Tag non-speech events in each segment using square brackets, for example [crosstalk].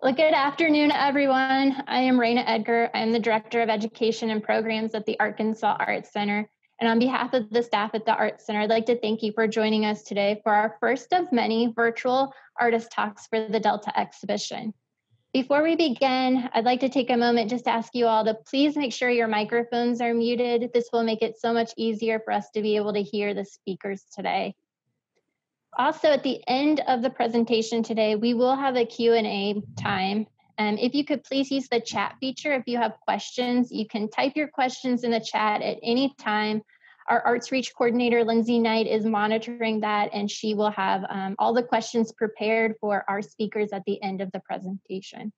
Well, good afternoon, everyone. I am Raina Edgar. I am the Director of Education and Programs at the Arkansas Arts Center. And on behalf of the staff at the Arts Center, I'd like to thank you for joining us today for our first of many virtual artist talks for the Delta exhibition. Before we begin, I'd like to take a moment just to ask you all to please make sure your microphones are muted. This will make it so much easier for us to be able to hear the speakers today. Also, at the end of the presentation today, we will have a Q&A time. Um, if you could please use the chat feature if you have questions, you can type your questions in the chat at any time. Our Arts Reach coordinator, Lindsay Knight, is monitoring that and she will have um, all the questions prepared for our speakers at the end of the presentation.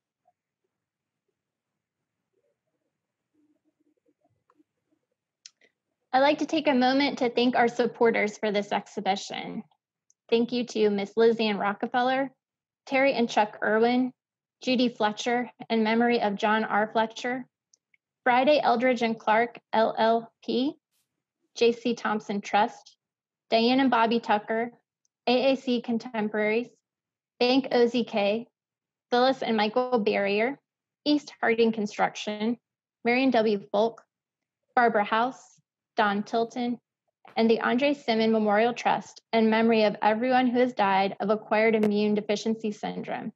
I'd like to take a moment to thank our supporters for this exhibition. Thank you to Miss Lisenne Rockefeller, Terry and Chuck Irwin, Judy Fletcher, in memory of John R. Fletcher, Friday Eldredge and Clark, LLP, J.C. Thompson Trust, Diane and Bobby Tucker, AAC Contemporaries, Bank OZK, Phyllis and Michael Barrier, East Harding Construction, Marion W. Fulk, Barbara House, Don Tilton, and the Andre Simon Memorial Trust in memory of everyone who has died of acquired immune deficiency syndrome.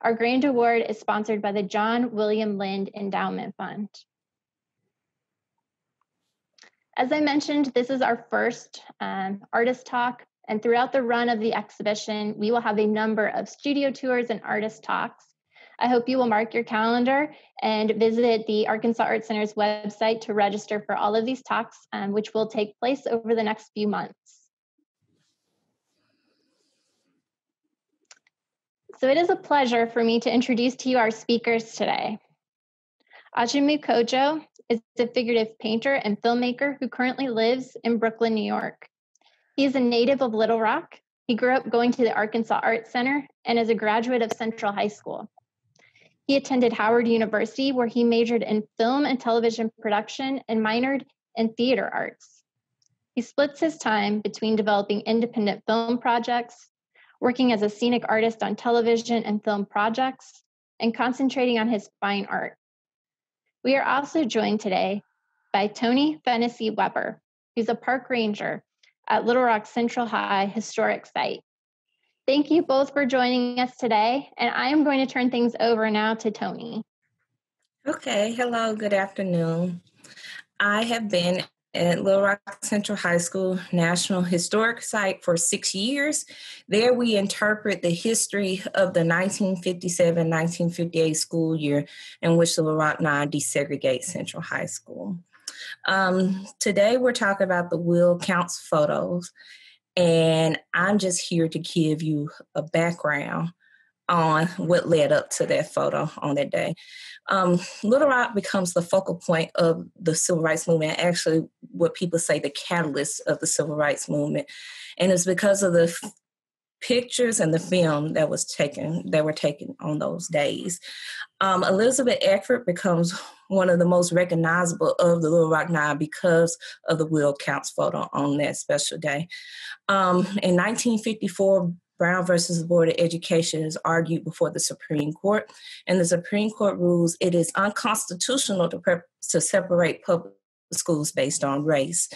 Our grand award is sponsored by the John William Lind Endowment Fund. As I mentioned, this is our first um, artist talk, and throughout the run of the exhibition, we will have a number of studio tours and artist talks. I hope you will mark your calendar and visit the Arkansas Art Center's website to register for all of these talks, um, which will take place over the next few months. So it is a pleasure for me to introduce to you our speakers today. Ajamu Kojo is a figurative painter and filmmaker who currently lives in Brooklyn, New York. He is a native of Little Rock. He grew up going to the Arkansas Art Center and is a graduate of Central High School. He attended Howard University, where he majored in film and television production and minored in theater arts. He splits his time between developing independent film projects, working as a scenic artist on television and film projects, and concentrating on his fine art. We are also joined today by Toni Phinisey-Webber, who's a park ranger at Little Rock Central High Historic Site. Thank you both for joining us today. And I am going to turn things over now to Toni. Okay, hello, good afternoon. I have been at Little Rock Central High School National Historic Site for six years. There we interpret the history of the 1957-1958 school year in which Little Rock 9 desegregates Central High School. Um, today we're talking about the Will Counts photos and I'm just here to give you a background on what led up to that photo on that day. Um, Little Rock becomes the focal point of the civil rights movement, actually, what people say the catalyst of the civil rights movement. And it's because of the f- pictures and the film that was taken that were taken on those days. Um, Elizabeth Eckford becomes one of the most recognizable of the Little Rock Nine because of the Will Counts photo on that special day. Um, in 1954, Brown versus the Board of Education is argued before the Supreme Court, and the Supreme Court rules it is unconstitutional to, pre- to separate public schools based on race.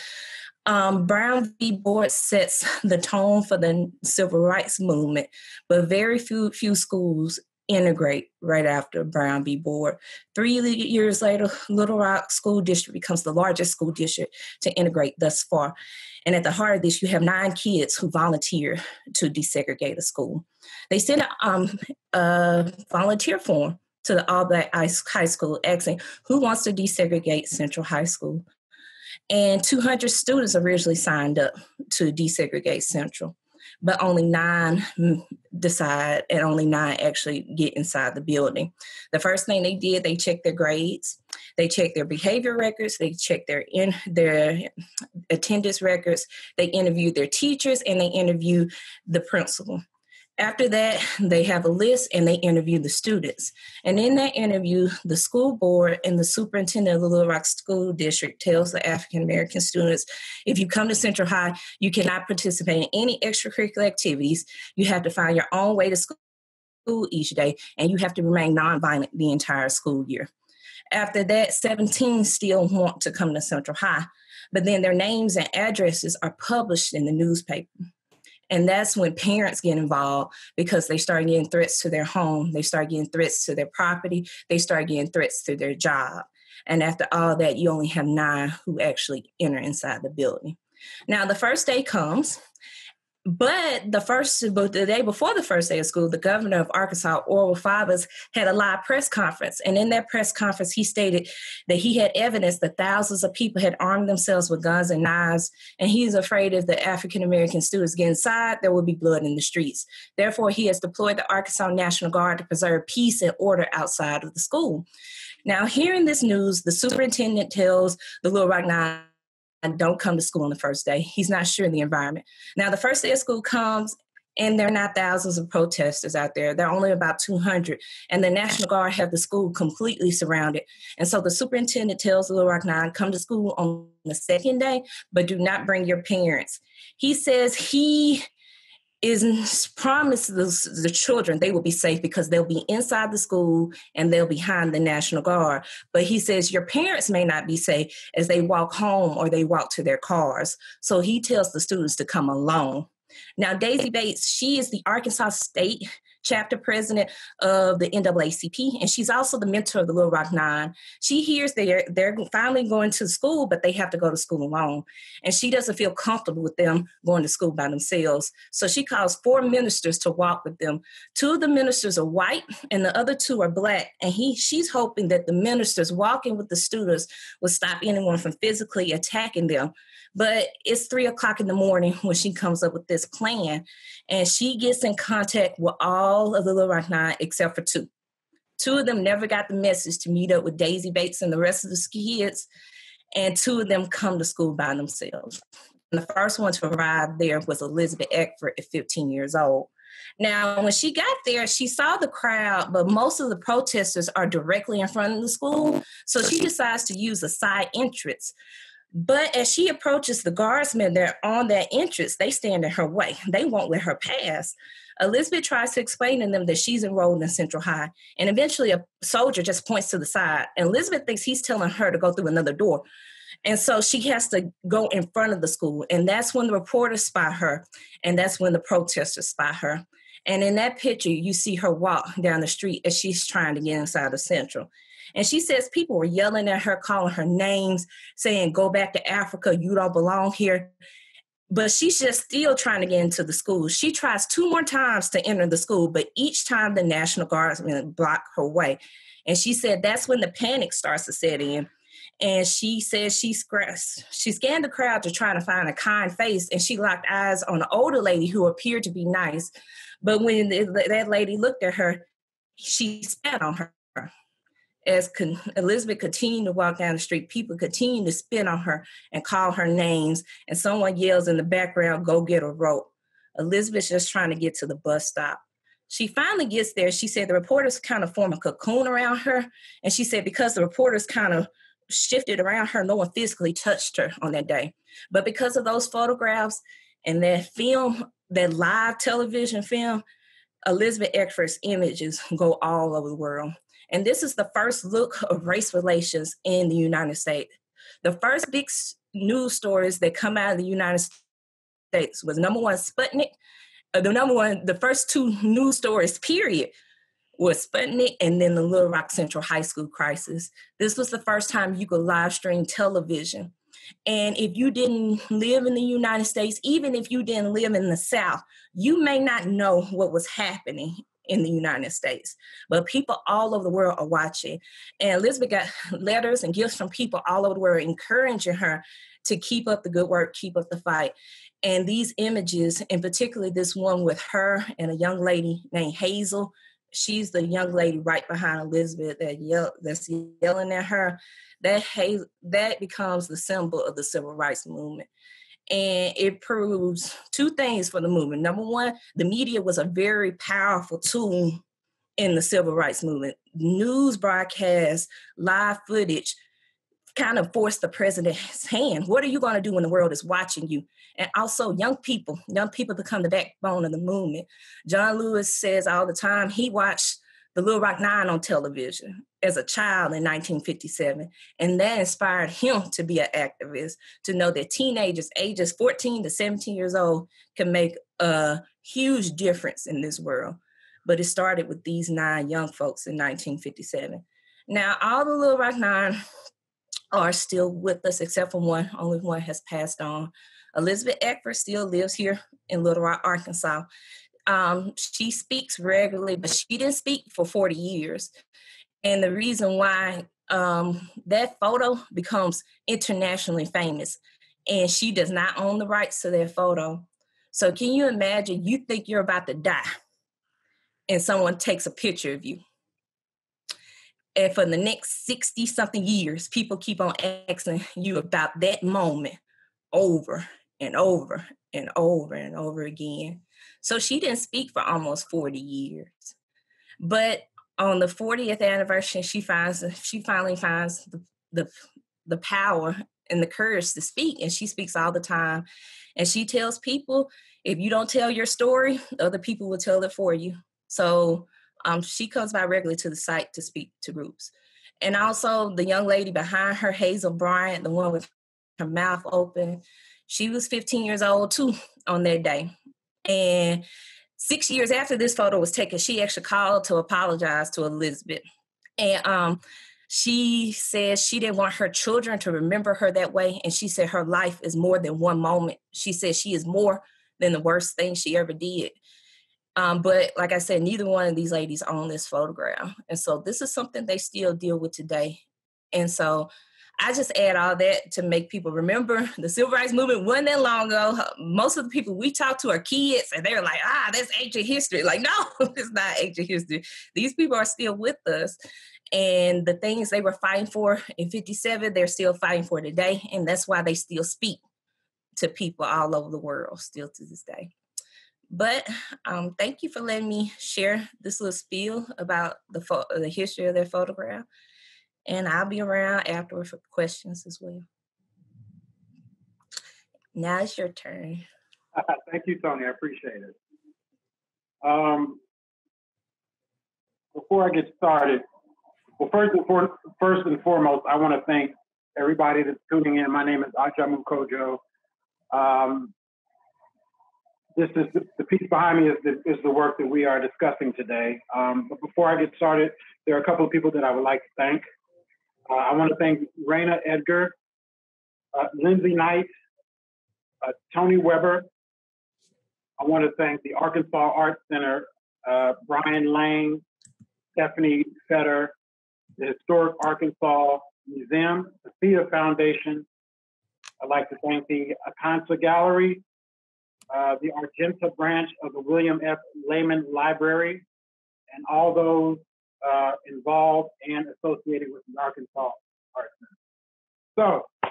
Um, Brown v. Board sets the tone for the civil rights movement, but very few few schools integrate right after Brown v. Board. Three years later, [laughs] Little Rock School District becomes the largest school district to integrate thus far. And at the heart of this, you have nine kids who volunteer to desegregate a school. They send a, um, a volunteer form to the All Black High School asking who wants to desegregate Central High School. And 200 students originally signed up to desegregate Central but only nine mm, decide and only nine actually get inside the building. The first thing they did, they checked their grades, they checked their behavior records, they checked their in their attendance records, they interviewed their teachers, and they interviewed the principal. After that, they have a list and they interview the students. And in that interview, the school board and the superintendent of the Little Rock School District tells the African American students if you come to Central High, you cannot participate in any extracurricular activities. You have to find your own way to school each day, and you have to remain nonviolent the entire school year. After that, 17 still want to come to Central High, but then their names and addresses are published in the newspaper. And that's when parents get involved because they start getting threats to their home, they start getting threats to their property, they start getting threats to their job. And after all that, you only have nine who actually enter inside the building. Now, the first day comes, but the first, but the day before the first day of school, the governor of Arkansas, Orval Faubus, had a live press conference. And in that press conference, he stated that he had evidence that thousands of people had armed themselves with guns and knives. And he's afraid if the African American students get inside, there will be blood in the streets. Therefore, he has deployed the Arkansas National Guard to preserve peace and order outside of the school. Now, hearing this news, the superintendent tells the Little Rock Nine and don't come to school on the first day. He's not sure in the environment. Now, the first day of school comes, and there are not thousands of protesters out there. There are only about 200. And the National Guard have the school completely surrounded. And so the superintendent tells Little Rock Nine, come to school on the second day, but do not bring your parents. He says he is promised the, the children they will be safe because they'll be inside the school and they'll be behind the National Guard. But he says your parents may not be safe as they walk home or they walk to their cars. So he tells the students to come alone. Now, Daisy Bates, she is the Arkansas State chapter president of the NAACP, and she's also the mentor of the Little Rock Nine. She hears they're they're finally going to school, but they have to go to school alone, and she doesn't feel comfortable with them going to school by themselves. So she calls four ministers to walk with them. Two of the ministers are white, and the other two are black. And he she's hoping that the ministers walking with the students will stop anyone from physically attacking them. But it's three o'clock in the morning [laughs] when she comes up with this plan, and she gets in contact with all of the Little Rock Nine except for two. Two of them never got the message to meet up with Daisy Bates and the rest of the kids, and two of them come to school by themselves. And the first one to arrive there was Elizabeth Eckford at 15 years old. Now, when she got there, she saw the crowd, but most of the protesters are directly in front of the school. So she decides to use a side entrance. But as she approaches the guardsmen that are on that entrance, they stand in her way. [laughs] They won't let her pass. Elizabeth tries to explain to them that she's enrolled in Central High, and eventually a soldier just points to the side. And Elizabeth thinks he's telling her to go through another door. And so she has to go in front of the school. And that's when the reporters spot her, and that's when the protesters spot her. And in that picture, you see her walk down the street as she's trying to get inside of Central. And she says people were yelling at her, calling her names, saying, Go back to Africa, you don't belong here. But she's just still trying to get into the school. She tries two more times to enter the school, but each time the National Guardsmen block her way. And she said that's when the panic starts to set in. And she says she she scanned the crowd to try to find a kind face, and she locked eyes on an older lady who appeared to be nice. But when the, that lady looked at her, she spat on her as con- Elizabeth continued to walk down the street, people continue to spit on her and call her names, and someone yells in the background, Go get a rope. Elizabeth's just trying to get to the bus stop. She finally gets there. She said the reporters kind of form a cocoon around her. And she said because the reporters kind of shifted around her, no one physically touched her on that day. But because of those photographs and that film, that live television film, Elizabeth Eckford's images go all over the world. And this is the first look [laughs] of race relations in the United States. The first big news stories that come out of the United States was number one, Sputnik. Uh, the number one, the first two [laughs] news stories, period, was Sputnik and then the Little Rock Central High School crisis. This was the first time you could live stream television. And if you didn't live in the United States, even if you didn't live in the South, you may not know what was happening in the United States. But people all over the world are watching. And Elizabeth got [laughs] letters and gifts from people all over the world encouraging her to keep up the good work, keep up the fight. And these images, and particularly this one with her and a young lady named Hazel, she's the young lady right behind Elizabeth that yell, that's yelling at her. That Hazel, that becomes the symbol of the civil rights movement and it proves two things for the movement. Number one, the media was a very powerful tool in the civil rights movement. News broadcasts, live footage kind of forced the president's [laughs] hand. What are you going to do when the world is watching you? And also, young people, young people become the backbone of the movement. John Lewis says all the time he watched the Little Rock Nine on television as a child in 1957. And that inspired him to be an activist, to know that teenagers, ages 14 to 17 years old, can make a huge difference in this world. But it started with these nine young folks in 1957. Now, all the Little Rock Nine are still with us, except for one. Only one has passed on. Elizabeth Eckford still lives here in Little Rock, Arkansas. Um, she speaks regularly, but she didn't speak for 40 years. And the reason why um, that photo becomes internationally famous, and she does not own the rights to that photo. So, can you imagine? You think you're about to die, and someone takes a picture of you. And for the next 60 something years, people keep on asking you about that moment over and over and over and over again. So she didn't speak for almost 40 years. But on the 40th anniversary, she finds she finally finds the, the the power and the courage to speak, and she speaks all the time. And she tells people, if you don't tell your story, other people will tell it for you. So um, she comes by regularly to the site to speak to groups. And also the young lady behind her, Hazel Bryan, the one with her mouth open, she was 15 years old too on that day. And six years after this photo was taken, she actually called to apologize to Elizabeth. And um, she says she didn't want her children to remember her that way. And she said her life is more than one moment. She said she is more than the worst thing she ever did. Um, but like I said, neither one of these ladies own this photograph. And so this is something they still deal with today. And so I just add all that to make people remember [laughs] the civil rights movement wasn't that long ago. Most of the people we talk to are kids, and they're like, ah, that's ancient history. Like, [laughs] no, it's not ancient history. These people are still with us. And the things they were fighting for in 57, they're still fighting for today. And that's why they still speak to people all over the world, still to this day. But um, thank you for letting me share this little spiel about the, fo- the history of their photograph and I'll be around afterward for questions as well. Now it's your turn. [laughs] Thank you, Toni. I appreciate it. Um, before I get started, well, first and, for, first and foremost, I want to thank everybody that's tuning in. My name is Ajamu Kojo. Um, this is the, the, piece behind me is the, is the work that we are discussing today. Um, but before I get started, there are a couple of people that I would like to thank. Uh, I want to thank Raina Edgar, uh, Lindsay Knight, uh, Toni Webber. I want to thank the Arkansas Arts Center, uh, Brian Lang, Stephanie Fetter, the Historic Arkansas Museum, the FIA Foundation. I'd like to thank the Akansa Gallery, uh, the Argenta branch of the William F. Laman Library, and all those uh, involved and associated with the Arkansas Art Center. So,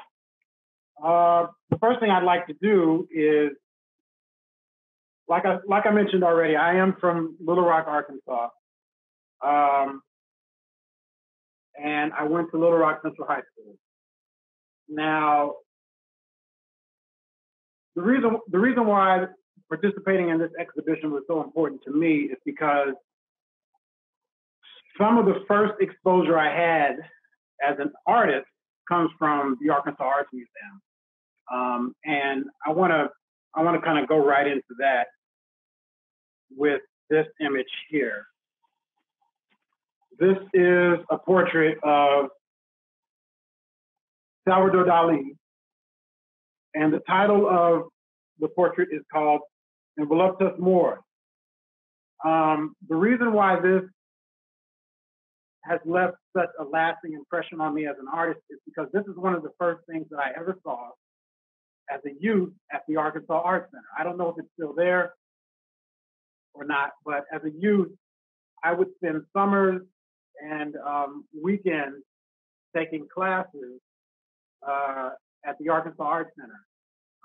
uh, the first thing I'd like to do is, like I like I mentioned already, I am from Little Rock, Arkansas, um, and I went to Little Rock Central High School. Now, the reason the reason why participating in this exhibition was so important to me is because some of the first exposure I had as an artist comes from the Arkansas Arts Museum, um, and I want to I want to kind of go right into that with this image here. This is a portrait of Salvador Dali, and the title of the portrait is called In Voluptas Mors. Um, the reason why this has left such a lasting impression on me as an artist is because this is one of the first things that I ever saw as a youth at the Arkansas Art Center. I don't know if it's still there or not, but as a youth, I would spend summers and um, weekends taking classes uh, at the Arkansas Art Center.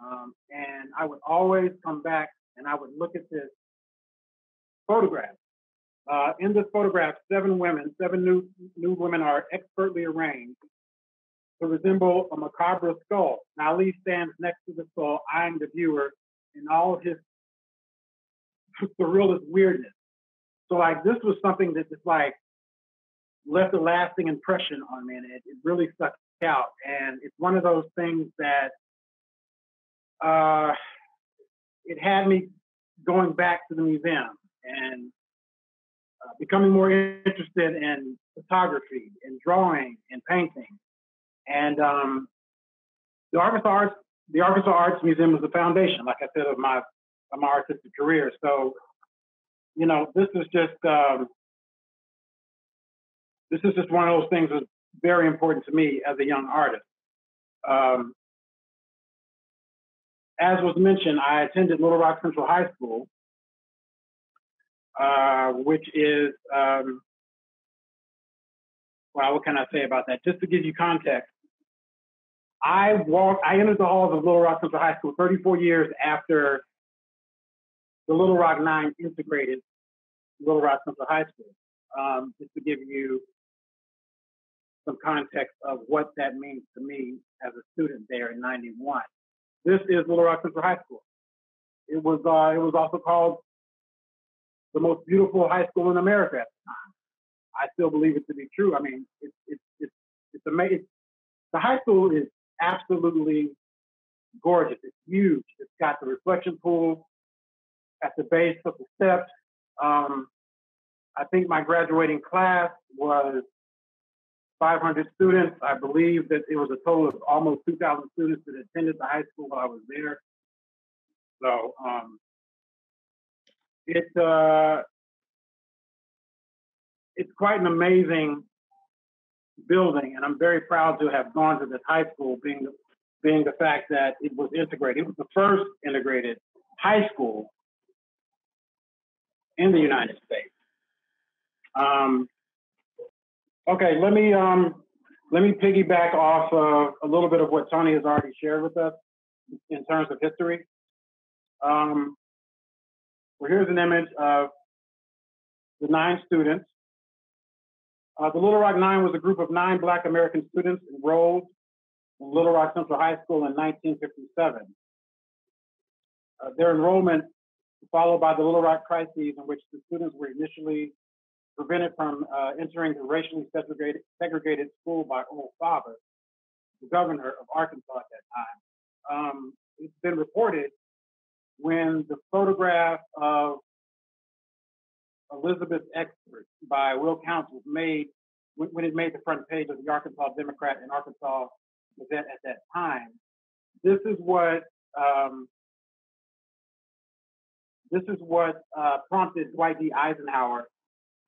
Um, and I would always come back and I would look at this photograph uh, in this photograph, seven women, seven new, new women are expertly arranged. to resemble a macabre skull. Now, Ali stands next to the skull, eyeing the viewer in all his surrealist weirdness. So, like, this was something that just like left a lasting impression on me, and it, it really stuck out. And it's one of those things that uh, it had me going back to the museum and uh, becoming more interested in photography and drawing and painting. And um, the Arkansas Arts, the Arkansas Arts Museum was the foundation, like I said, of my of my artistic career. So, you know, this is just um, this is just one of those things that's very important to me as a young artist. Um, as was mentioned, I attended Little Rock Central High School, uh, which is, um, well, what can I say about that? Just to give you context, I walked, I entered the halls of Little Rock Central High School 34 years after the Little Rock Nine integrated Little Rock Central High School. Um, just to give you some context of what that means to me as a student there in 91. This is Little Rock Central High School. It was uh, it was also called the most beautiful high school in America at the time. I still believe it to be true. I mean, it's it's it's it's amazing. The high school is absolutely gorgeous. It's huge. It's got the reflection pool at the base of the steps. Um, I think my graduating class was 500 students. I believe that it was a total of almost 2,000 students that attended the high school while I was there. So um, it uh, it's quite an amazing building, and I'm very proud to have gone to this high school, being being the fact that it was integrated. It was the first integrated high school in the United States. Um, Okay, let me um, let me piggyback off of a little bit of what Toni has already shared with us in terms of history. Um, well, here's an image of the nine students. Uh, the Little Rock Nine was a group of nine Black American students enrolled in Little Rock Central High School in 1957. Uh, their enrollment followed by the Little Rock crises in which the students were initially prevented from uh, entering the racially segregated, segregated school by Orval Faubus, the governor of Arkansas at that time. Um, it's been reported when the photograph of Elizabeth Eckford by Will Counts was made, when it made the front page of the Arkansas Democrat and Arkansas Gazette at that time, this is what um, this is what uh, prompted Dwight D. Eisenhower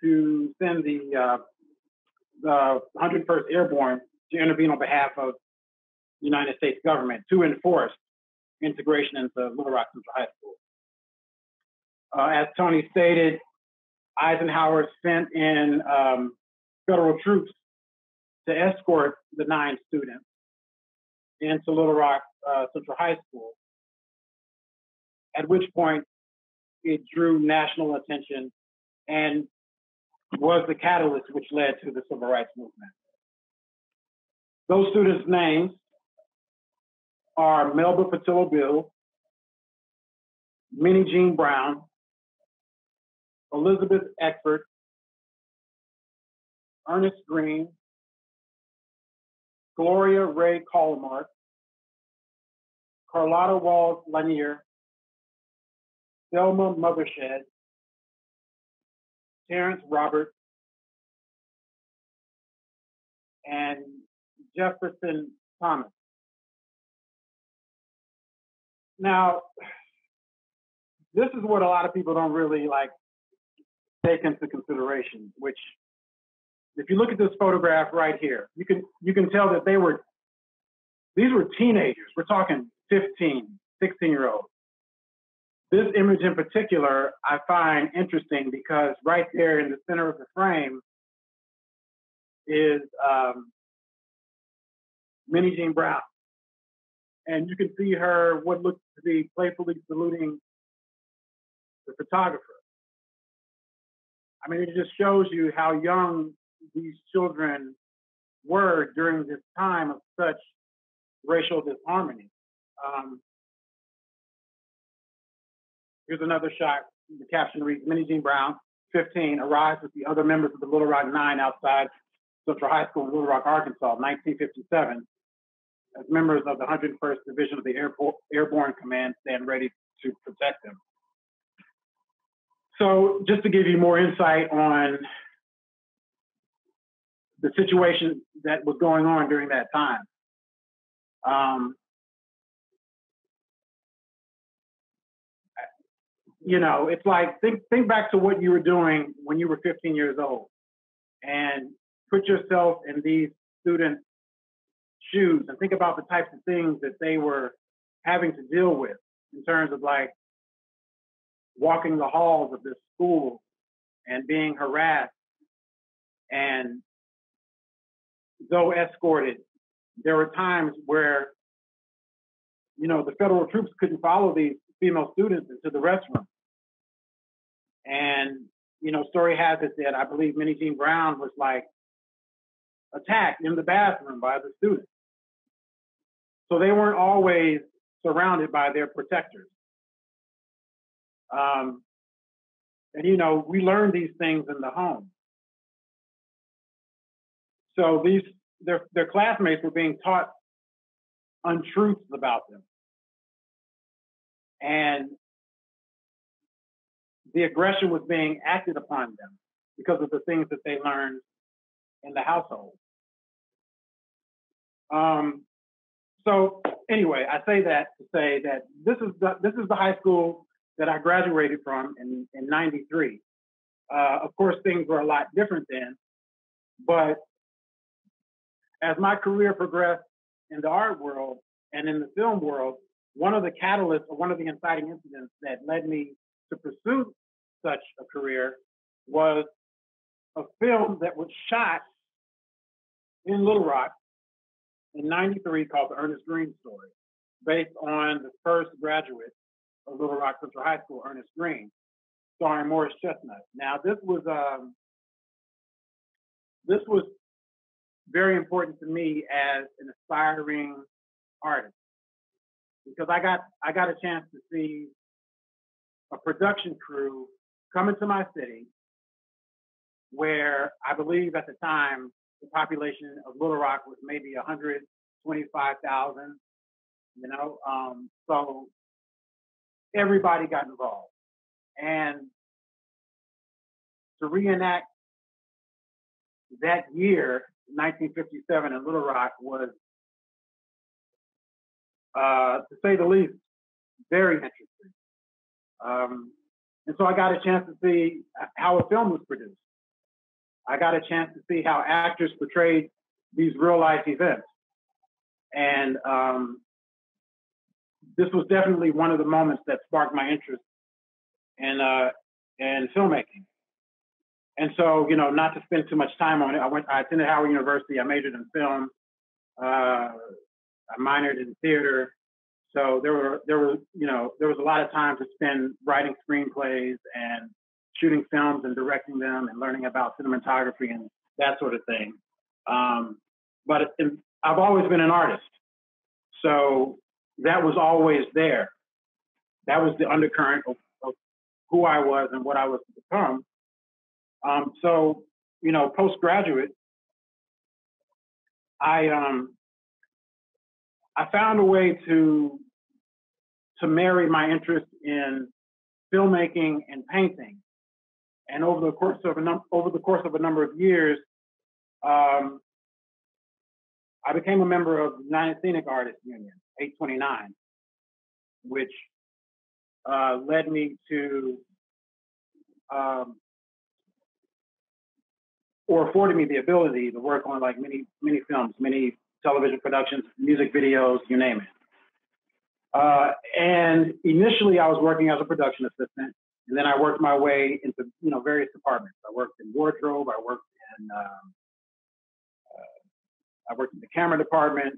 to send the, uh, the 101st Airborne to intervene on behalf of the United States government to enforce integration into Little Rock Central High School. Uh, as Toni stated, Eisenhower sent in um, federal troops to escort the nine students into Little Rock uh, Central High School, at which point it drew national attention and was the catalyst which led to the civil rights movement. Those students' names are Melba Pattillo Beals, Minnie Jean Brown, Elizabeth Eckford, Ernest Green, Gloria Ray Karlmark, Carlotta Walls Lanier, Thelma Mothershed, Terrence Roberts, and Jefferson Thomas. Now, this is what a lot of people don't really like take into consideration, which if you look at this photograph right here, you can you can tell that they were these were teenagers. We're talking 15, 16 year olds. This image in particular, I find interesting because right there in the center of the frame is um, Minnijean Brown. And you can see her, what looks to be playfully saluting the photographer. I mean, it just shows you how young these children were during this time of such racial disharmony. Um, here's another shot. The caption reads, Minnijean Brown, 15, arrives with the other members of the Little Rock Nine outside Central High School in Little Rock, Arkansas, 1957. As members of the 101st Division of the Airborne Command stand ready to protect them. So just to give you more insight on the situation that was going on during that time. Um, you know, it's like think think back to what you were doing when you were 15 years old, and put yourself in these students' and think about the types of things that they were having to deal with in terms of like walking the halls of this school and being harassed and though escorted. There were times where you know the federal troops couldn't follow these female students into the restroom. And you know story has it that i believe minnijean brown was like attacked in the bathroom by the students so they weren't always surrounded by their protectors um, and you know, we learn these things in the home. So these their their classmates were being taught untruths about them. And the aggression was being acted upon them because of the things that they learned in the household. Um, so anyway, I say that to say that this is the, this is the high school that I graduated from in, in 93. Uh, of course, things were a lot different then, but as my career progressed in the art world and in the film world, one of the catalysts or one of the inciting incidents that led me to pursue such a career was a film that was shot in Little Rock in 93 called The Ernest Green Story, based on the first graduate of Little Rock Central High School, Ernest Green, starring Morris Chestnut. Now, this was um, this was very important to me as an aspiring artist because I got I got a chance to see a production crew come into my city where I believe at the time the population of Little Rock was maybe 125,000. You know, um, so everybody got involved. And to reenact that year, 1957 in Little Rock was, uh, to say the least, very interesting. Um, and so I got a chance to see how a film was produced. I got a chance to see how actors portrayed these real life events. And um, this was definitely one of the moments that sparked my interest in uh, in filmmaking. And so, you know, not to spend too much time on it, I went. I attended Howard University. I majored in film. Uh, I minored in theater. So there were there were you know there was a lot of time to spend writing screenplays and shooting films and directing them and learning about cinematography and that sort of thing. Um, but I've always been an artist. So that was always there. That was the undercurrent of, of who I was and what I was to become. Um, so, you know, postgraduate, I um, I found a way to to marry my interest in filmmaking and painting. And over the course of a num- over the course of a number of years, um, I became a member of the United Scenic Artists Union. 829, which uh, led me to, um, or afforded me the ability to work on like many, many films, many television productions, music videos, you name it. Uh, and initially, I was working as a production assistant, and then I worked my way into you know various departments. I worked in wardrobe, I worked in um, uh, I worked in the camera department,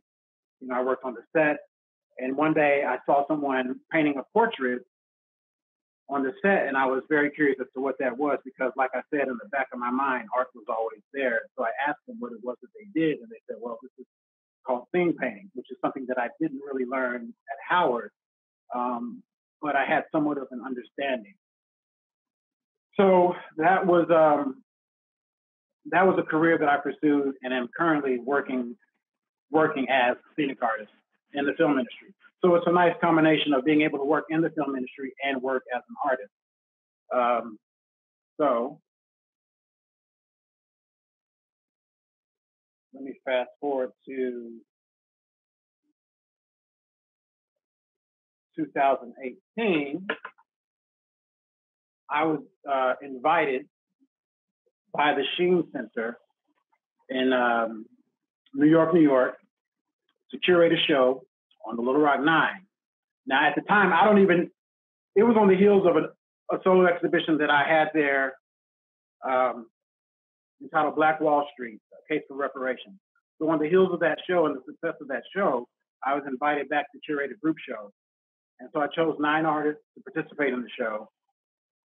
you know, I worked on the set. And one day I saw someone painting a portrait on the set, and I was very curious as to what that was because, like I said, in the back of my mind, art was always there. So I asked them what it was that they did, and they said, "Well, this is called scene painting, which is something that I didn't really learn at Howard, um, but I had somewhat of an understanding. So that was um, that was a career that I pursued, and am currently working working as a scenic artist in the film industry. So it's a nice combination of being able to work in the film industry and work as an artist. Um, so let me fast forward to 2018. I was uh, invited by the Sheen Center in um, New York, New York, to curate a show on the Little Rock Nine. Now, at the time, I don't even, it was on the heels of a, a solo exhibition that I had there um, entitled Black Wall Street, A Case for Reparations. So, on the heels of that show and the success of that show, I was invited back to curate a group show. And so I chose nine artists to participate in the show.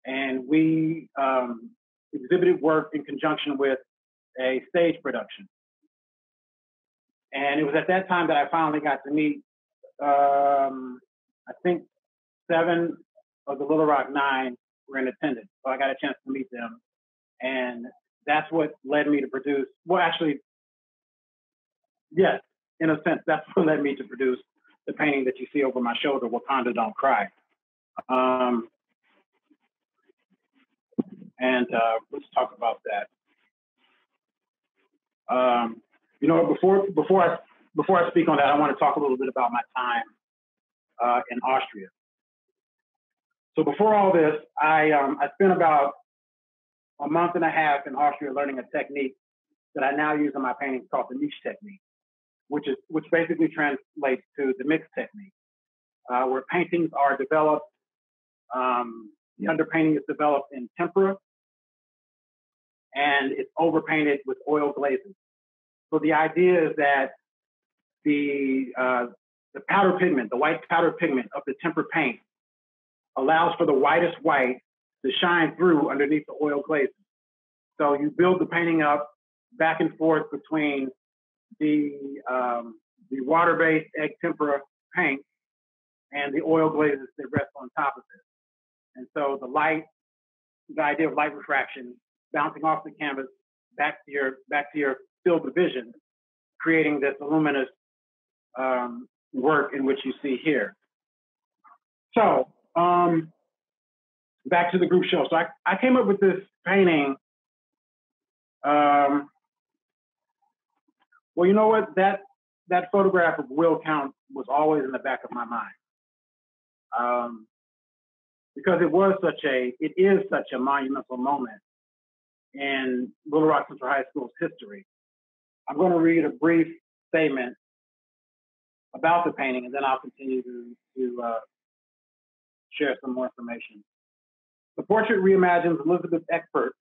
And we um, exhibited work in conjunction with a stage production. And it was at that time that I finally got to meet, um, I think, seven of the Little Rock Nine were in attendance. So I got a chance to meet them. And that's what led me to produce, well, actually, yes, in a sense, that's what led me to produce the painting that you see over my shoulder, Wakanda Don't Cry. Um, and uh, let's talk about that. Um, you know, before before I before I speak on that, I want to talk a little bit about my time uh, in Austria. So before all this, I um, I spent about a month and a half in Austria learning a technique that I now use in my paintings called the niche technique, which is which basically translates to the mix technique, uh, where paintings are developed. Um, the underpainting is developed in tempera, and it's overpainted with oil glazes. So the idea is that the uh, the powder pigment, the white powder pigment of the tempera paint, allows for the whitest white to shine through underneath the oil glazes. So you build the painting up back and forth between the um, the water-based egg tempera paint and the oil glazes that rest on top of it. And so the light, the idea of light refraction bouncing off the canvas back to your back to your field of vision, creating this luminous um, work in which you see here. So um, back to the group show. So I, I came up with this painting. Um, well, you know what? That that photograph of Will Count was always in the back of my mind. Um, because it was such a, it is such a monumental moment in Little Rock Central High School's history. I'm going to read a brief statement about the painting, and then I'll continue to, to uh, share some more information. The portrait reimagines Elizabeth Eckford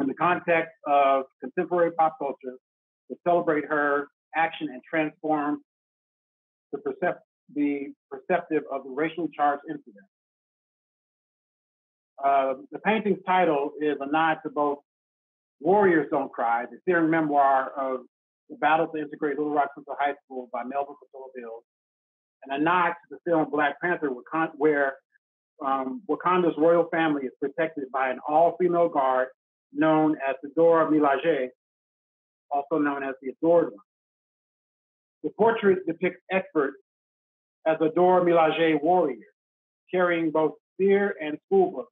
in the context of contemporary pop culture to celebrate her action and transform the, percep- the perceptive of the racially charged incident. Uh, the painting's title is a nod to both Warriors Don't Cry, the searing memoir of the battle to integrate Little Rock Central High School by Melba Pattillo Beals, and a nod to the film Black Panther, where um, Wakanda's royal family is protected by an all-female guard known as the Dora Milaje, also known as the Adored One. The portrait depicts Eckford as a Dora Milaje warrior, carrying both spear and schoolbook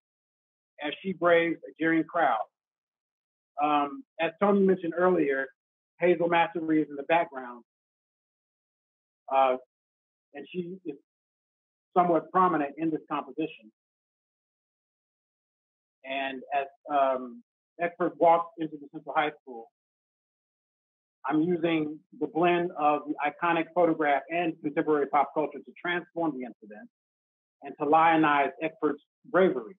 as she braves a jeering crowd. Um, as Toni mentioned earlier, Hazel Massery is in the background, uh, and she is somewhat prominent in this composition. And as um, walks into the Central High School, I'm using the blend of the iconic photograph and contemporary pop culture to transform the incident and to lionize Eckford's bravery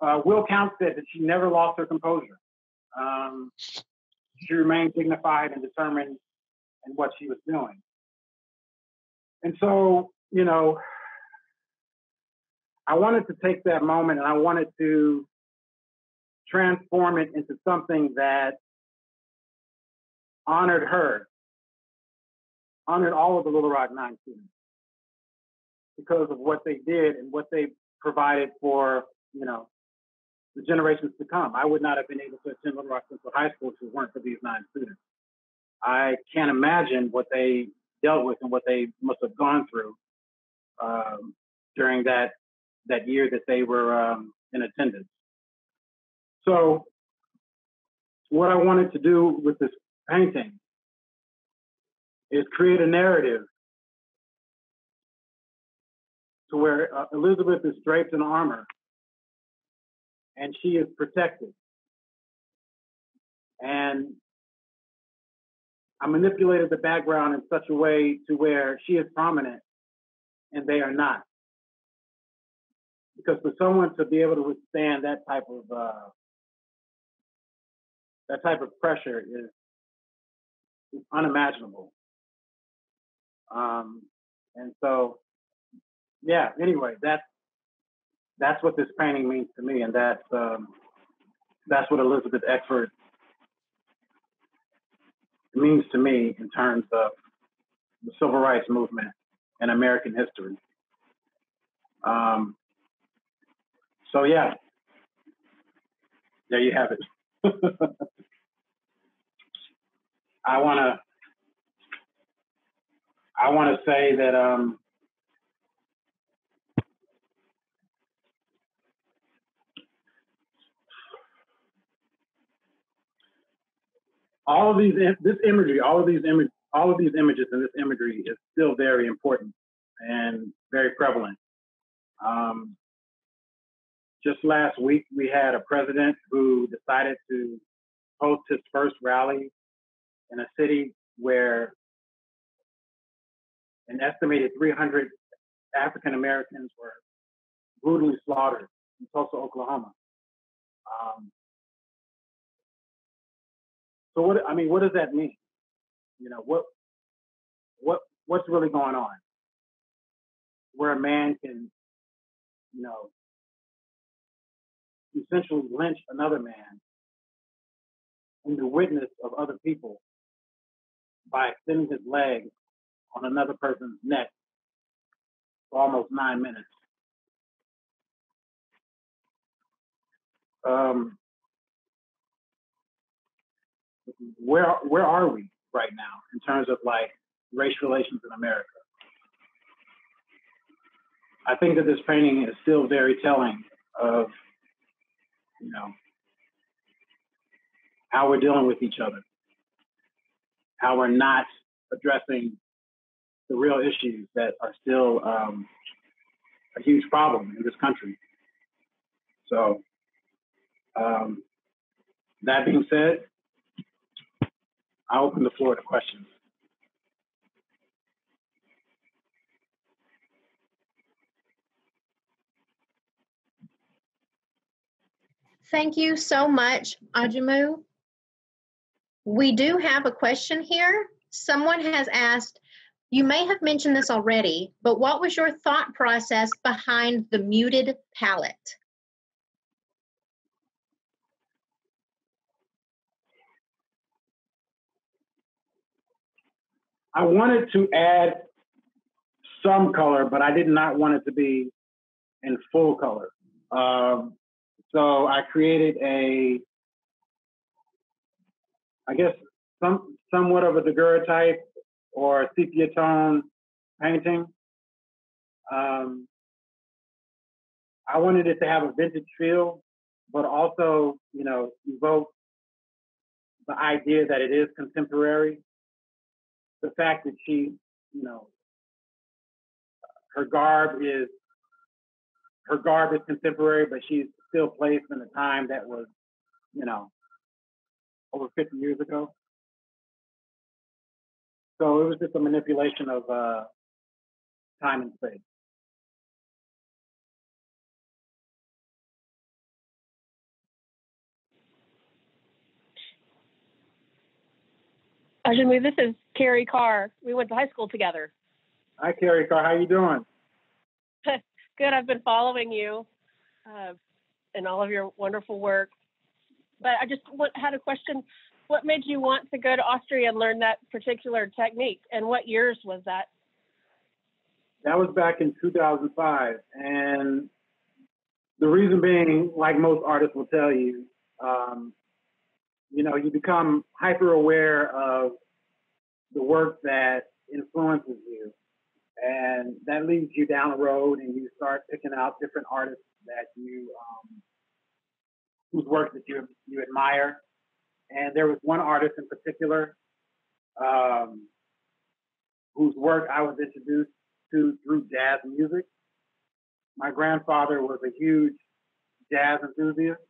uh, Will Count said that she never lost her composure. Um, she remained dignified and determined in what she was doing. And so, you know, I wanted to take that moment and I wanted to transform it into something that honored her, honored all of the Little Rock Nine students because of what they did and what they provided for, you know, the generations to come. I would not have been able to attend Little Rock Central High School if it weren't for these nine students. I can't imagine what they dealt with and what they must have gone through um, during that that year that they were um, in attendance. So, what I wanted to do with this painting is create a narrative to where uh, Elizabeth is draped in armor and she is protected. And I manipulated the background in such a way to where she is prominent and they are not. Because for someone to be able to withstand that type of uh, that type of pressure is, is unimaginable. Um, and so, yeah. Anyway, that's that's what this painting means to me, and that's um, that's what Elizabeth Eckford means to me in terms of the civil rights movement and American history. Um, so yeah, there you have it. [laughs] I want to I want to say that um, all of these this imagery, all of these image, all of these images and this imagery is still very important and very prevalent. Um, just last week, we had a president who decided to host his first rally in a city where an estimated 300 African Americans were brutally slaughtered in Tulsa, Oklahoma. Um, so what I mean, what does that mean? You know, what what what's really going on? Where a man can, you know, essentially lynch another man in the witness of other people by extending his leg on another person's neck for almost nine minutes. Um, where where are we right now in terms of like race relations in America? I think that this painting is still very telling of you know how we're dealing with each other, how we're not addressing the real issues that are still um, a huge problem in this country. So, um, that being said, I open the floor to questions. Thank you so much, Ajamu. We do have a question here. Someone has asked, you may have mentioned this already, but what was your thought process behind the muted palette? I wanted to add some color, but I did not want it to be in full color. Um, so I created a, I guess, some somewhat of a daguerreotype or sepia tone painting. Um, I wanted it to have a vintage feel, but also, you know, evoke the idea that it is contemporary. The fact that she, you know, her garb is her garb is contemporary, but she's still placed in a time that was, you know, over 50 years ago. So it was just a manipulation of uh, time and space. Ajamu, this is Carrie Carr. We went to high school together. Hi, Carrie Carr. How you doing? [laughs] Good. I've been following you uh, and all of your wonderful work. But I just had a question. what made you want to go to Austria and learn that particular technique? And what years was that? That was back in 2005. And the reason being, like most artists will tell you, um, you know, you become hyper aware of the work that influences you. And that leads you down a road and you start picking out different artists that you, um, whose work that you, you admire. And there was one artist in particular um, whose work I was introduced to through jazz music. My grandfather was a huge jazz enthusiast.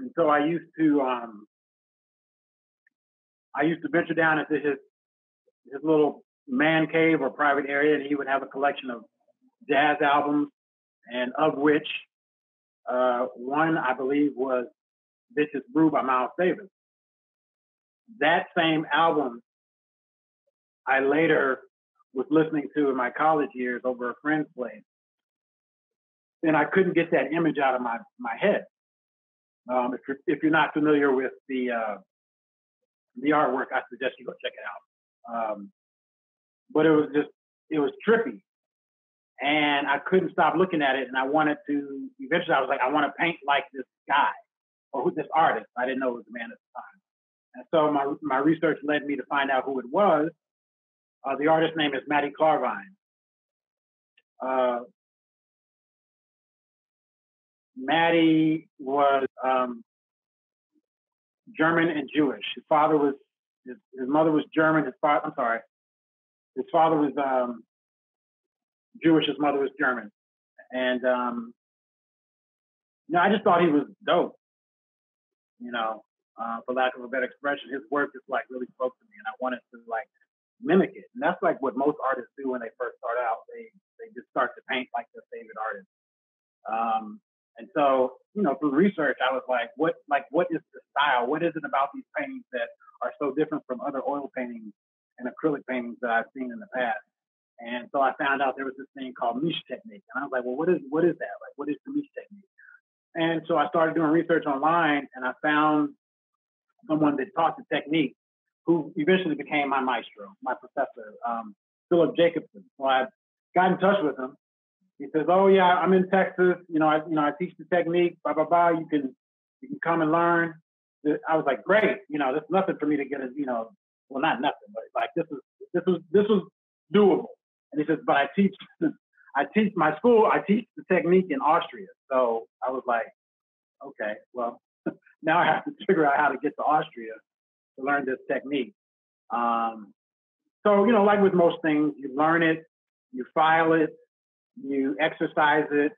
And so I used to um, I used to venture down into his his little man cave or private area, and he would have a collection of jazz albums, and of which uh, one I believe was Bitches Brew by Miles Davis. That same album, I later was listening to in my college years over a friend's place. And I couldn't get that image out of my, my head. Um, if, you're, if you're not familiar with the, uh, the artwork, I suggest you go check it out. Um, but it was just, it was trippy. And I couldn't stop looking at it. And I wanted to, eventually I was like, I want to paint like this guy or who this artist. I didn't know it was a man at the time. And so my, my research led me to find out who it was. Uh, the artist's name is Mati Klarwein. Uh, Mati was um, German and Jewish. His father was, his, his, mother was German. His father, I'm sorry, his father was um, Jewish. His mother was German. And, um, you know, I just thought he was dope you know, uh, for lack of a better expression. His work just like really spoke to me, and I wanted to like mimic it. And that's like what most artists do when they first start out. They they just start to paint like their favorite artist. Um, and so, you know, through research, I was like, what like what is the style? What is it about these paintings that are so different from other oil paintings and acrylic paintings that I've seen in the past? And so I found out there was this thing called Misch technique. And I was like, well, what is what is that? Like, what is the Misch technique? And so I started doing research online and I found someone that taught the technique who eventually became my maestro, my professor, um, Philip Jacobson. So I got in touch with him. He says, "Oh yeah, I'm in Texas. You know, I you know I teach the technique. Blah blah blah. You can you can come and learn." I was like, "Great. You know, there's nothing for me to get a you know, well not nothing, but like this is this was this was doable." And he says, "But I teach [laughs] I teach my school. I teach the technique in Austria. So I was like, okay, well, [laughs] now I have to figure out how to get to Austria to learn this technique. Um, so you know, like with most things, you learn it, you file it, you exercise it,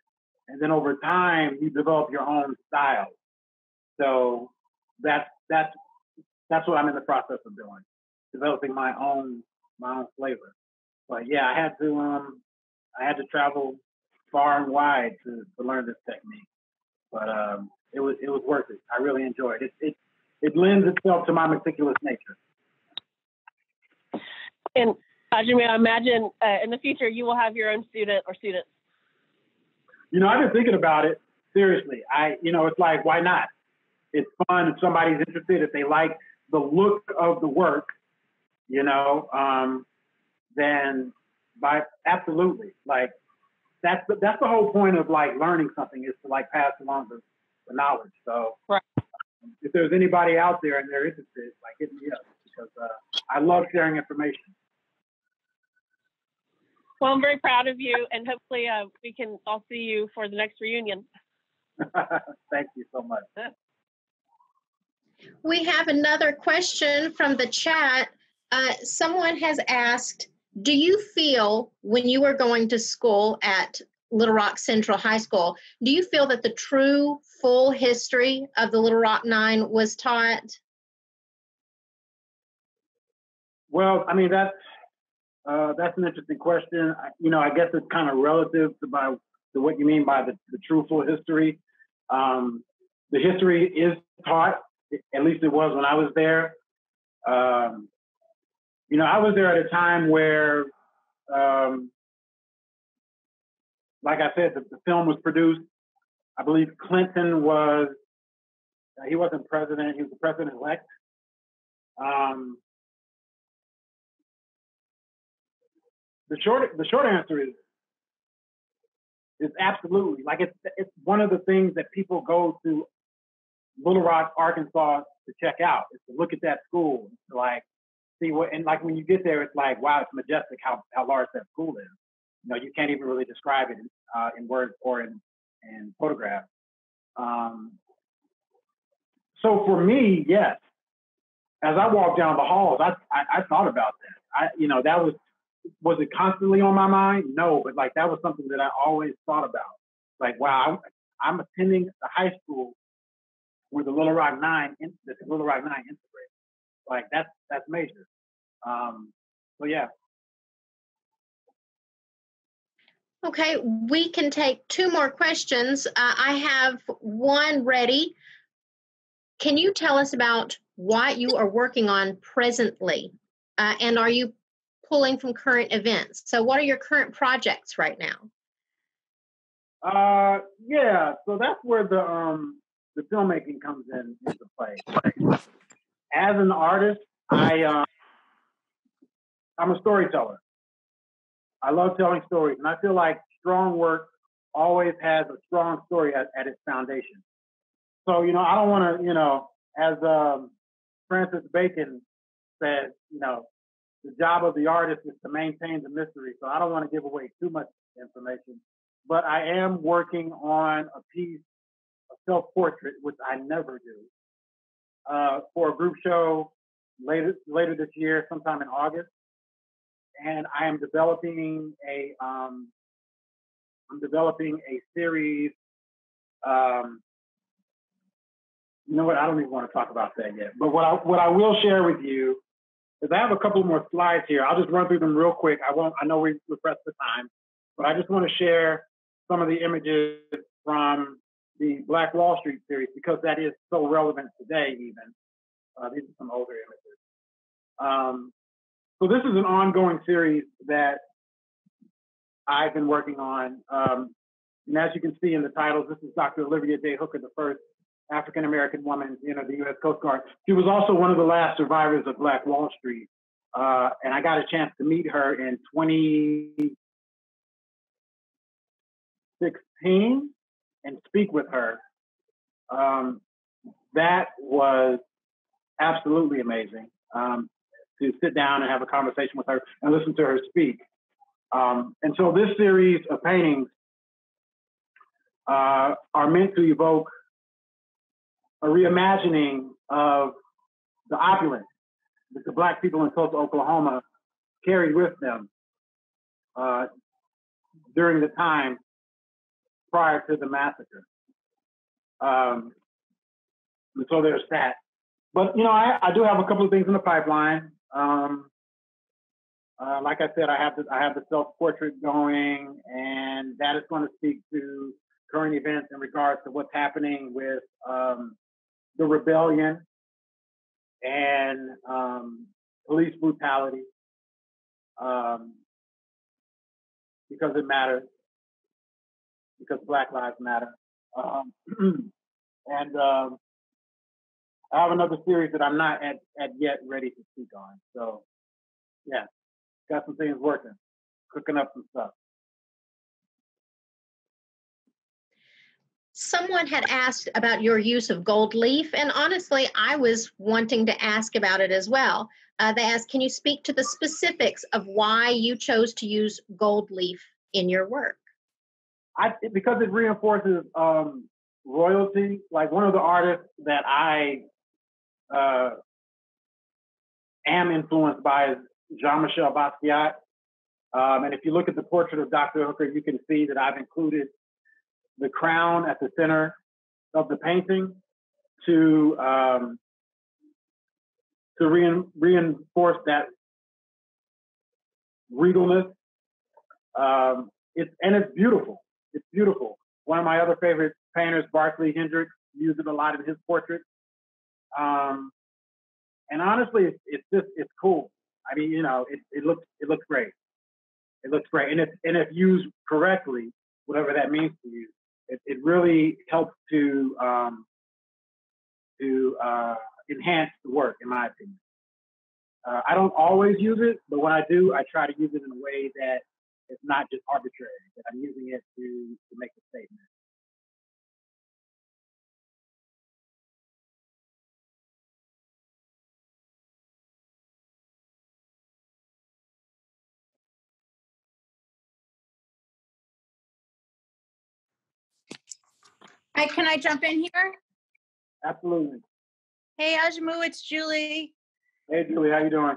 and then over time you develop your own style. So that's that's that's what I'm in the process of doing, developing my own my own flavor. But yeah, I had to um I had to travel far and wide to, to learn this technique. But um, it was it was worth it. I really enjoyed it. It it, it lends itself to my meticulous nature. And Ajamu, I imagine uh, in the future you will have your own student or students. You know, I've been thinking about it seriously. I, you know, it's like, why not? It's fun if somebody's interested, if they like the look of the work, you know, um, then by absolutely like that's the, that's the whole point of like learning something is to like pass along the, the knowledge. So right. if there's anybody out there and they're interested, like hit me up because uh, I love sharing information. Well, I'm very proud of you, and hopefully uh, we can all see you for the next reunion. [laughs] Thank you so much. We have another question from the chat. Uh, someone has asked, do you feel when you were going to school at Little Rock Central High School, do you feel that the true full history of the Little Rock Nine was taught? Well, I mean that's uh, that's an interesting question. You know, I guess it's kind of relative to by to what you mean by the, the true full history. Um, the history is taught, at least it was when I was there. Um, you know, I was there at a time where, um, like I said, the, the, film was produced. I believe Clinton was he wasn't president; he was the president elect. Um, the short the short answer is is absolutely like it's it's one of the things that people go to Little Rock, Arkansas to check out is to look at that school, to like see what and like when you get there, it's like wow, it's majestic how how large that school is. You know, you can't even really describe it in, uh, in words or in in photographs. Um, so for me, yes, as I walked down the halls, I, I, I thought about that. I you know that was was it constantly on my mind? No, but like that was something that I always thought about. Like wow, I'm, I'm attending a high school where the Little Rock Nine, the Little Rock Nine integrates. Like that's that's major. Um, so yeah. Okay, we can take two more questions. Uh, I have one ready. Can you tell us about what you are working on presently? Uh, and are you pulling from current events? So, what are your current projects right now? Uh, yeah, so that's where the um the filmmaking comes in into play. As an artist, I um, I'm a storyteller. I love telling stories, and I feel like strong work always has a strong story at, at its foundation. So you know, I don't want to, you know, as um, Francis Bacon said, you know, the job of the artist is to maintain the mystery. So I don't want to give away too much information, but I am working on a piece a self portrait, which I never do, uh, for a group show later later this year, sometime in August. And I am developing a um, I'm developing a series. Um, you know what? I don't even want to talk about that yet. But what I what I will share with you is I have a couple more slides here. I'll just run through them real quick. I won't. I know we are pressed for time, but I just want to share some of the images from the Black Wall Street series because that is so relevant today, even. Uh, these are some older images. Um, so this is an ongoing series that I've been working on. Um, and as you can see in the titles, this is Dr. Olivia J. Hooker, the first African American woman, you know, the U.S. Coast Guard. She was also one of the last survivors of Black Wall Street. Uh, and I got a chance to meet her in 2016 and speak with her. Um, that was absolutely amazing um, to sit down and have a conversation with her and listen to her speak. Um, and so this series of paintings uh, are meant to evoke a reimagining of the opulence that the black people in Tulsa, Oklahoma carried with them uh, during the time prior to the massacre. Um, and so there's that. But you know, I, I do have a couple of things in the pipeline. Um, uh, like I said, I have the, I have the self portrait going, and that is going to speak to current events in regards to what's happening with um, the rebellion and um, police brutality, um, because it matters because Black Lives Matter. Um, [clears throat] and um, I have another series that I'm not at, at yet ready to speak on. So, yeah, got some things working, cooking up some stuff. Someone had asked about your use of gold leaf, and honestly, I was wanting to ask about it as well. Uh, they asked, Can you speak to the specifics of why you chose to use gold leaf in your work? I because it reinforces um, royalty. Like one of the artists that I uh, am influenced by is Jean-Michel Basquiat. Um, and if you look at the portrait of Dr. Hooker, you can see that I've included the crown at the center of the painting to um, to rein, reinforce that regalness. Um, it's and it's beautiful. It's beautiful. One of my other favorite painters, Barkley Hendricks, used it a lot in his portraits. Um, and honestly, it's, it's just it's cool. I mean, you know, it, it looks it looks great. It looks great, and if and if used correctly, whatever that means to you, it, it really helps to um, to uh, enhance the work, in my opinion. Uh, I don't always use it, but when I do, I try to use it in a way that it's not just arbitrary, that I'm using it to, to make a statement. Hi, can I jump in here? Absolutely. Hey, Ajamu, it's Julie. Hey, Julie, how you doing?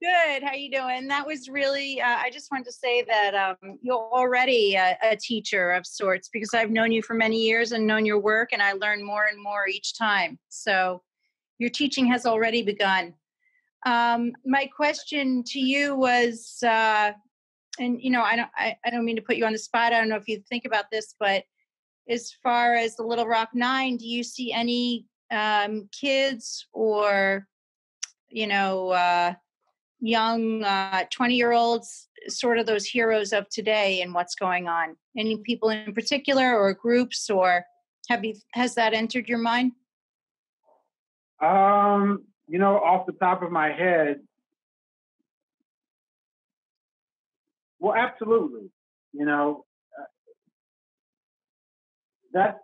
Good. How you doing? That was really. Uh, I just wanted to say that um, you're already a, a, teacher of sorts because I've known you for many years and known your work, and I learn more and more each time. So, your teaching has already begun. Um, my question to you was, uh, and you know, I don't, I, I don't mean to put you on the spot. I don't know if you think about this, but as far as the Little Rock Nine, do you see any um, kids or, you know, uh, young 20 uh, year olds, sort of those heroes of today and what's going on? Any people in particular or groups or have you, has that entered your mind? Um, you know, off the top of my head, well, absolutely. You know, that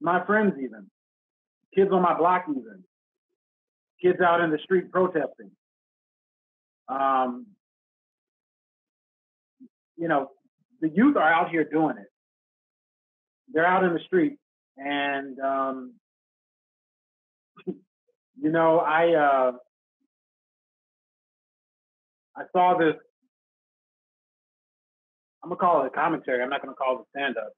my friends even. Kids on my block even. Kids out in the street protesting. Um, you know the youth are out here doing it. They're out in the street and um, [laughs] you know i uh, i saw this I'm gonna call it a commentary. I'm not gonna call it a stand up.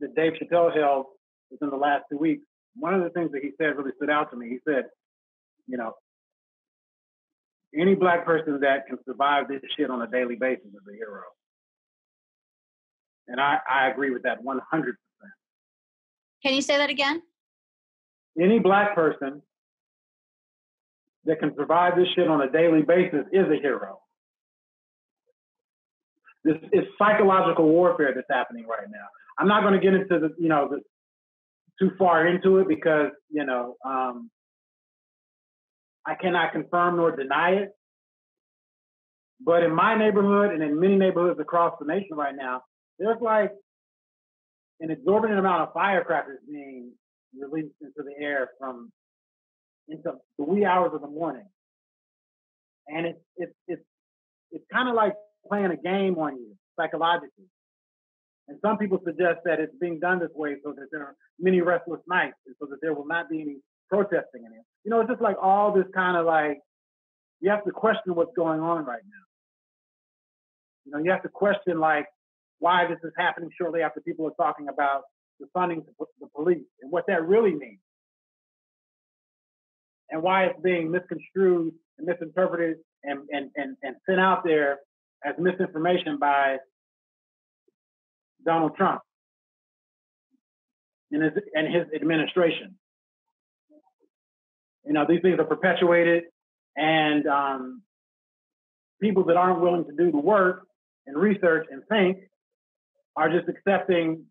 The Dave Chappelle held within the last two weeks. One of the things that he said really stood out to me. He said, you know, any black person that can survive this shit on a daily basis is a hero. And I, I agree with that 100%. Can you say that again? Any black person that can survive this shit on a daily basis is a hero this is psychological warfare that's happening right now. I'm not going to get into the, you know, the, too far into it because, you know, um, I cannot confirm nor deny it. But in my neighborhood and in many neighborhoods across the nation right now, there's like an exorbitant amount of firecrackers being released into the air from into the wee hours of the morning. And it's it's it's it's kind of like playing a game on you psychologically. And some people suggest that it's being done this way so that there are many restless nights and so that there will not be any protesting in it. You know, it's just like all this kind of like, you have to question what's going on right now. You know, you have to question like why this is happening shortly after people are talking about the funding to the police and what that really means. And why it's being misconstrued and misinterpreted and, and, and, and sent out there as misinformation by Donald Trump and his, and his administration. You know, these things are perpetuated, and um, people that aren't willing to do the work and research and think are just accepting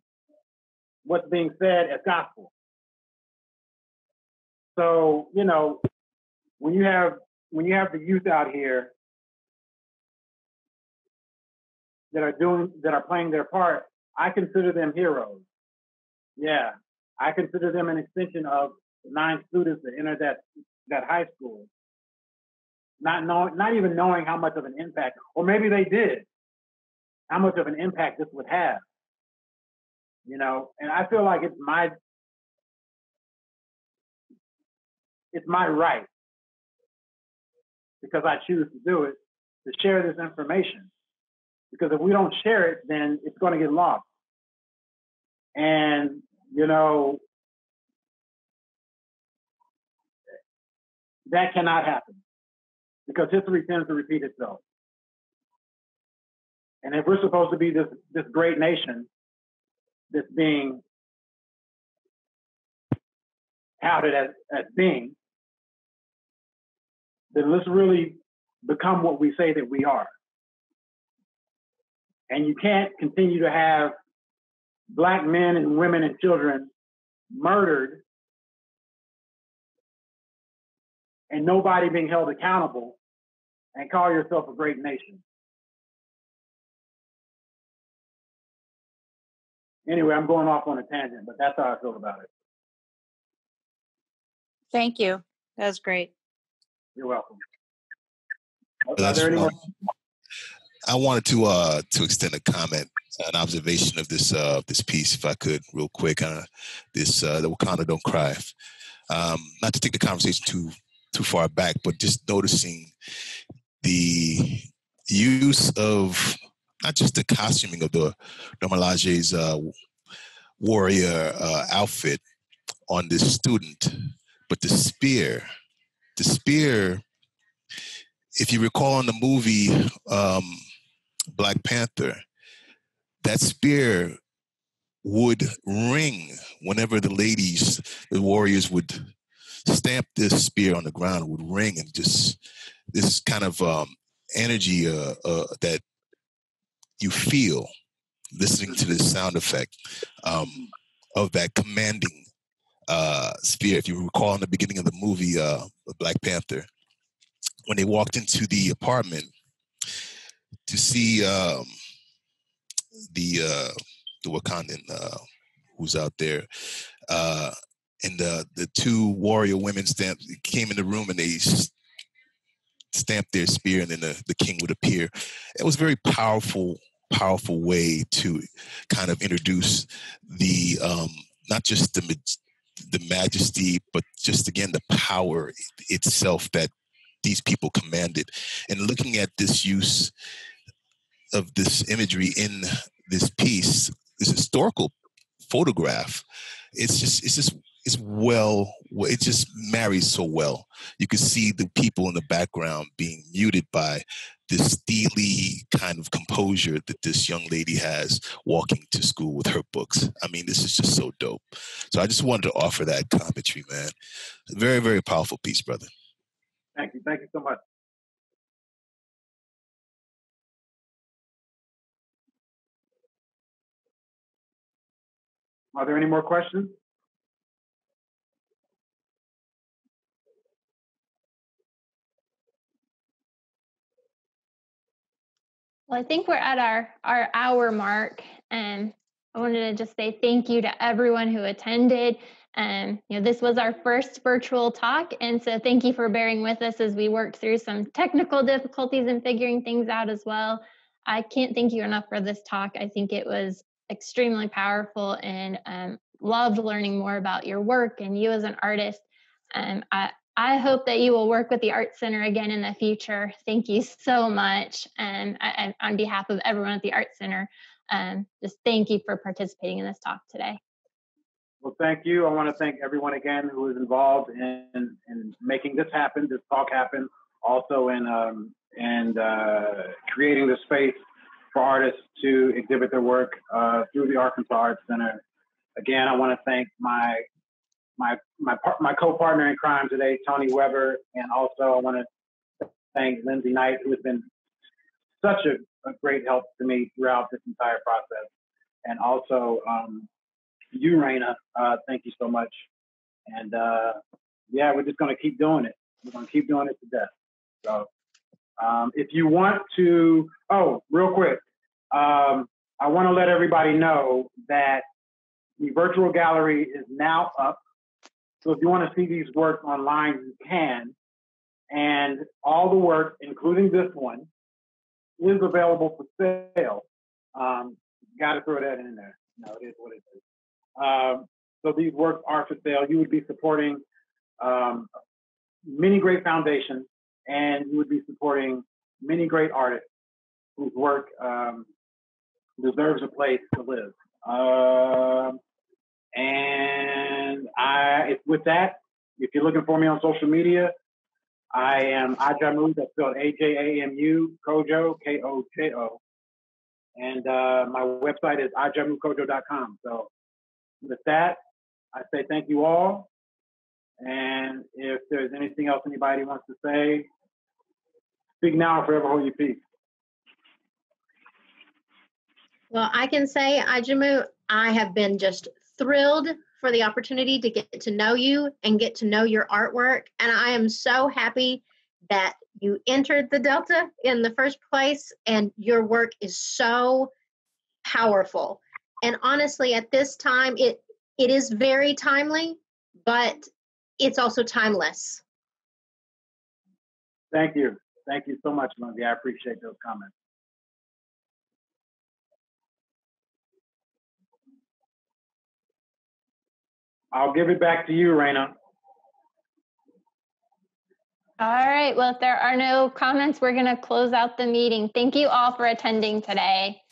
what's being said as gospel. So, you know, when you have when you have the youth out here that are doing that are playing their part, I consider them heroes. Yeah, I consider them an extension of nine students that entered that that high school, not knowing, not even knowing how much of an impact, or maybe they did, how much of an impact this would have. You know, and I feel like it's my it's my right because I choose to do it to share this information because if we don't share it, then it's going to get lost. And, you know, that cannot happen because history tends to repeat itself. And if we're supposed to be this, this great nation that's being touted as, as being, then let's really become what we say that we are. And you can't continue to have black men and women and children murdered and nobody being held accountable and call yourself a great nation. Anyway, I'm going off on a tangent, but that's how I feel about it. Thank you. That was great. You're welcome. Are That's there any more? I wanted to uh to extend a comment, an observation of this uh this piece, if I could, real quick. Uh, this uh, the Wakanda Don't Cry. Um, not to take the conversation too too far back, but just noticing the use of not just the costuming of the Dora Milaje's uh, warrior uh, outfit on this student, but the spear. The spear, if you recall in the movie um, Black Panther, that spear would ring whenever the ladies, the warriors would stamp this spear on the ground, it would ring and just this kind of um, energy uh, uh, that you feel listening to this sound effect um, of that commanding uh, spear. If you recall in the beginning of the movie uh, Black Panther, when they walked into the apartment to see um, the uh, the Wakandan uh, who's out there, uh, and the the two warrior women stamped came in the room and they stamped their spear, and then the, the king would appear. It was a very powerful powerful way to kind of introduce the um, not just the the majesty, but just again the power itself that these people commanded. And looking at this use of this imagery in this piece, this historical photograph, it's just it's just it's well it just marries so well. You can see the people in the background being muted by this steely kind of composure that this young lady has walking to school with her books. I mean, this is just so dope. So I just wanted to offer that commentary, man. Very, very powerful piece, brother. Thank you. Thank you so much. Are there any more questions? Well, I think we're at our, our hour mark, and I wanted to just say thank you to everyone who attended. And you know, this was our first virtual talk, and so thank you for bearing with us as we worked through some technical difficulties and figuring things out as well. I can't thank you enough for this talk. I think it was extremely powerful, and um, loved learning more about your work and you as an artist. And I, I hope that you will work with the Art Center again in the future. Thank you so much. And, and on behalf of everyone at the Art Center, um, just thank you for participating in this talk today. Well, thank you. I want to thank everyone again who was involved in, in making this happen, this talk happen, also in um, and uh, creating the space for artists to exhibit their work uh, through the Arkansas Art Center. Again, I want to thank my my my par- my co-partner in crime today, Toni Webber, and also I want to thank Lindsay Knight, who has been such a, a great help to me throughout this entire process, and also um, you, Raina. Uh, thank you so much. And uh, yeah, we're just going to keep doing it. We're going to keep doing it to death. So um, if you want to, oh, real quick, um, I want to let everybody know that the virtual gallery is now up. So if you want to see these works online, you can. And all the work, including this one, is available for sale. Um, Got to throw that in there. No, it is what it is. Um, so these works are for sale. You would be supporting um, many great foundations, and you would be supporting many great artists whose work um, deserves a place to live. Um, and I, with that, if you're looking for me on social media, I am Ajamu, that's spelled A-J-A-M-U, Kojo, K-O-J-O. And uh, my website is ajamukojo.com. So with that, I say thank you all. And if there's anything else anybody wants to say, speak now or forever hold your peace. Well, I can say, Ajamu, I have been just thrilled for the opportunity to get to know you and get to know your artwork. And I am so happy that you entered the Delta in the first place and your work is so powerful. And honestly, at this time, it it is very timely, but it's also timeless. Thank you. Thank you so much, Lindsay. I appreciate those comments. I'll give it back to you, Raina. All right. Well, if there are no comments, we're going to close out the meeting. Thank you all for attending today.